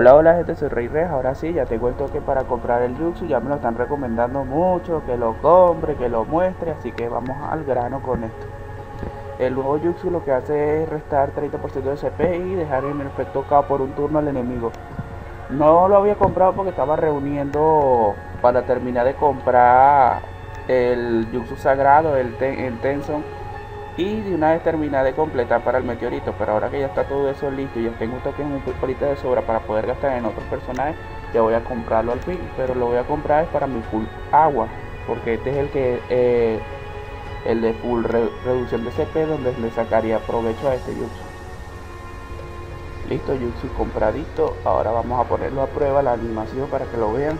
Hola, hola gente, soy Rey Res, ahora sí, ya tengo el toque para comprar el Yuxu, ya me lo están recomendando mucho, que lo compre, que lo muestre, así que vamos al grano con esto. El nuevo Yuxu lo que hace es restar 30% de CP y dejar en efecto KO por un turno al enemigo. No lo había comprado porque estaba reuniendo para terminar de comprar el Yuxu Sagrado, el, el Tenson y de una vez terminar de completar para el meteorito pero ahora que ya está todo eso listo y ya tengo un poquito de sobra para poder gastar en otros personajes ya voy a comprarlo al fin. Pero lo voy a comprar es para mi full agua porque este es el que eh, el de full reducción de CP donde le sacaría provecho a este Yuxu listo Yuxu compradito. Ahora vamos a ponerlo a prueba la animación para que lo vean